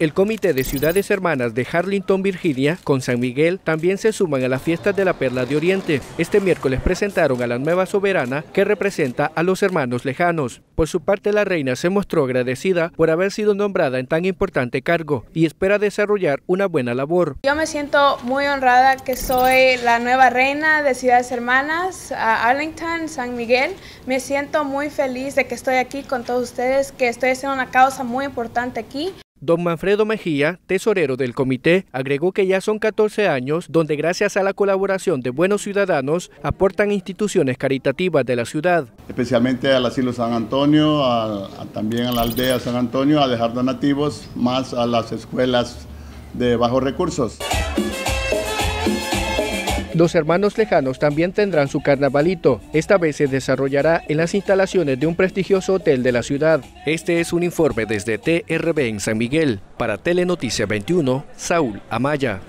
El Comité de Ciudades Hermanas de Harlington, Virginia, con San Miguel, también se suman a las fiestas de la Perla de Oriente. Este miércoles presentaron a la nueva soberana que representa a los hermanos lejanos. Por su parte, la reina se mostró agradecida por haber sido nombrada en tan importante cargo y espera desarrollar una buena labor. Yo me siento muy honrada que soy la nueva reina de Ciudades Hermanas, Arlington, San Miguel. Me siento muy feliz de que estoy aquí con todos ustedes, que estoy haciendo una causa muy importante aquí. Don Manfredo Mejía, tesorero del comité, agregó que ya son 14 años donde gracias a la colaboración de buenos ciudadanos aportan instituciones caritativas de la ciudad. Especialmente al asilo San Antonio, también a la aldea San Antonio, a dejar donativos más a las escuelas de bajos recursos. Los hermanos lejanos también tendrán su carnavalito. Esta vez se desarrollará en las instalaciones de un prestigioso hotel de la ciudad. Este es un informe desde TRB en San Miguel. Para Telenoticia 21, Saúl Amaya.